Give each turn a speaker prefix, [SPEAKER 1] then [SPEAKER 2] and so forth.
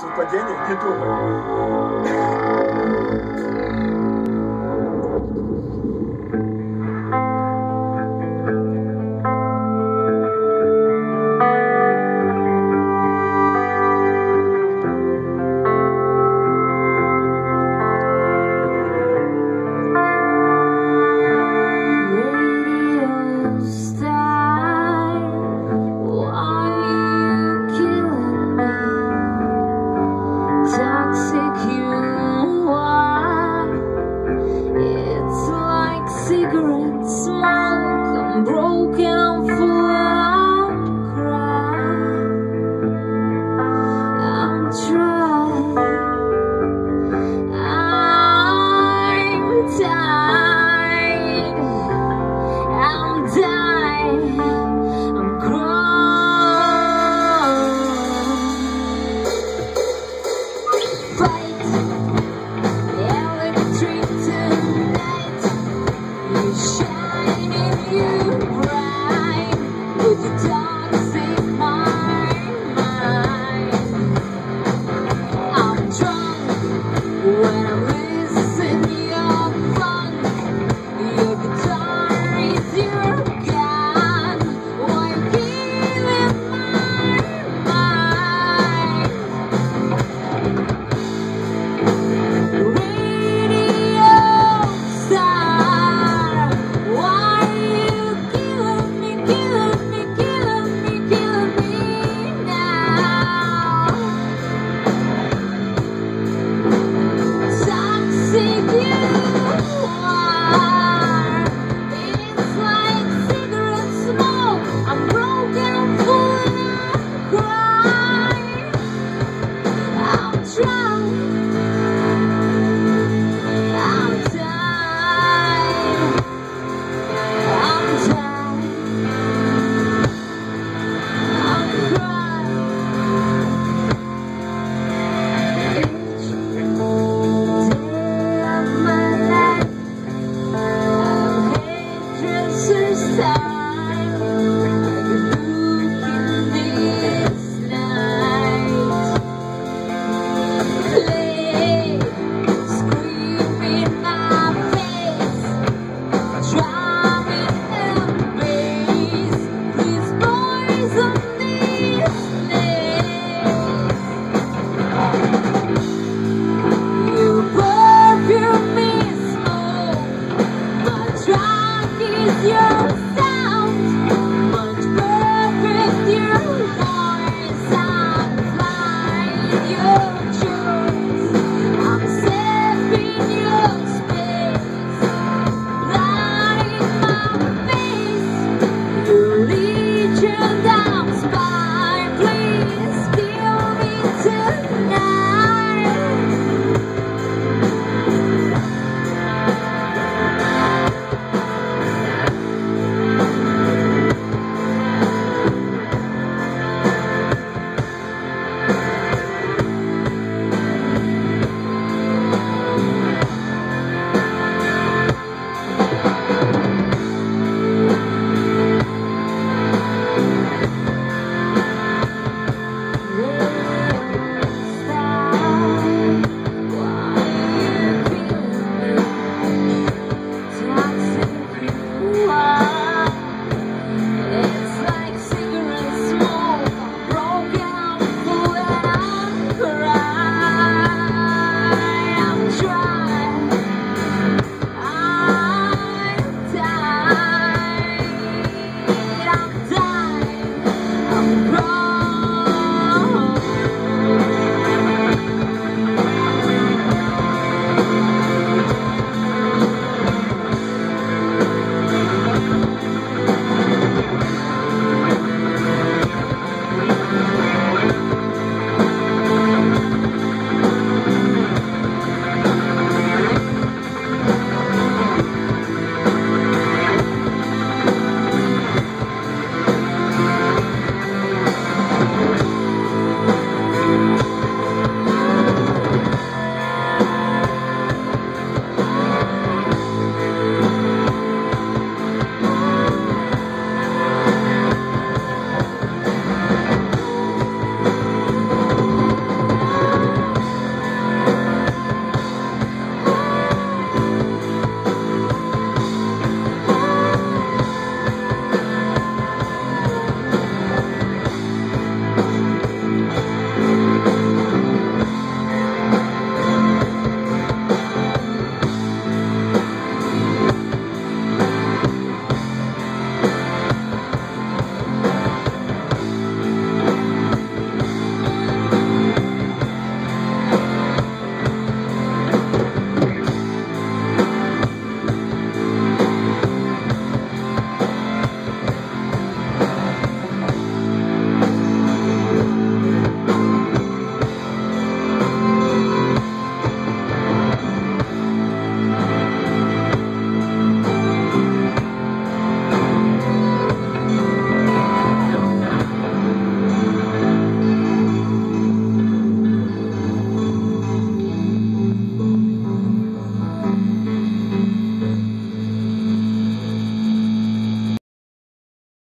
[SPEAKER 1] Совпадение? Не думаю.